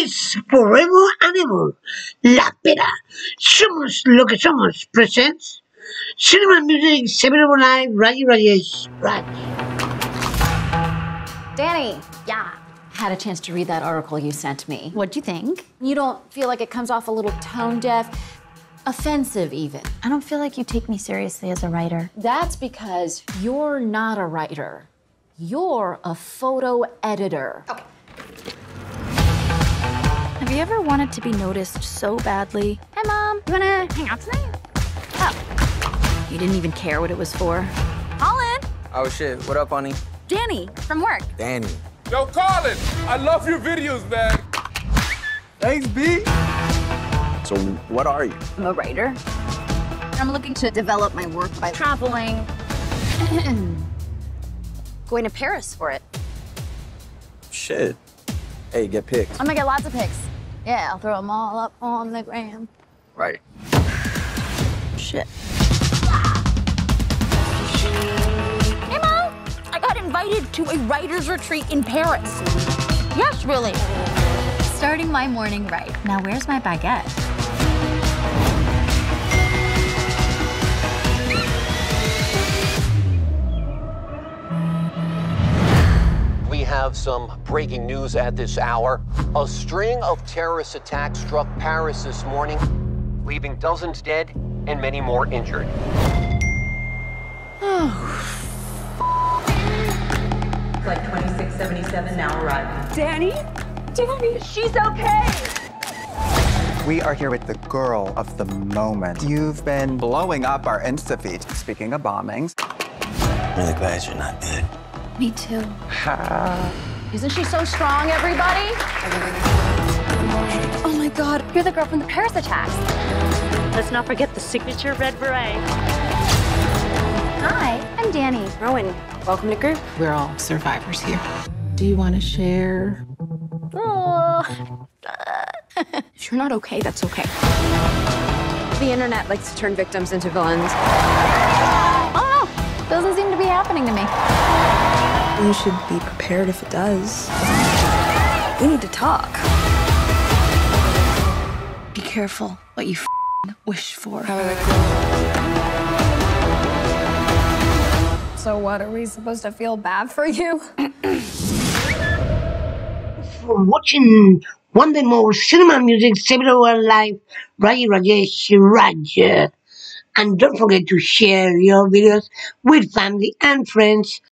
is forever and ever La Pera. Somos lo que somos presents Cinema Music 7 Live Rayi Rajesh Raj. Danni, Yeah. had a chance to read that article you sent me. What'd you think? You don't feel like it comes off a little tone deaf, offensive even. I don't feel like you take me seriously as a writer. That's because you're not a writer. You're a photo editor. Have you ever wanted to be noticed so badly? Hi, Mom. You wanna hang out tonight? Oh. You didn't even care what it was for. Colin! Oh shit, what up, honey? Danni, from work. Danni. Yo, Colin, I love your videos, man. Thanks, B. So, what are you? I'm a writer. I'm looking to develop my work by traveling. Going to Paris for it. Shit. Hey, get picked. I'm gonna get lots of pics. Yeah, I'll throw them all up on the gram. Right. Shit. Hey, Mom! I got invited to a writer's retreat in Paris. Yes, really. Starting my morning right. Now, where's my baguette? Have some breaking news at this hour. A string of terrorist attacks struck Paris this morning, leaving dozens dead and many more injured. Oh. Flight 2677 now arriving. Danni? Danni, she's okay. We are here with the girl of the moment. You've been blowing up our Insta feed. Speaking of bombings, Really glad you're not dead. Me too. Isn't she so strong, everybody? Oh my god, you're the girl from the Paris attacks. Let's not forget the signature red beret. Hi, I'm Danni. Rowan, welcome to group. We're all survivors here. Do you want to share? Oh. If you're not okay, that's okay. The internet likes to turn victims into villains. You should be prepared if it does. We need to talk. Be careful what you f- wish for. So what, are we supposed to feel bad for you? For watching one day more Cinema Music save 7 Live Rayi Rajesh Raj. And don't forget to share your videos with family and friends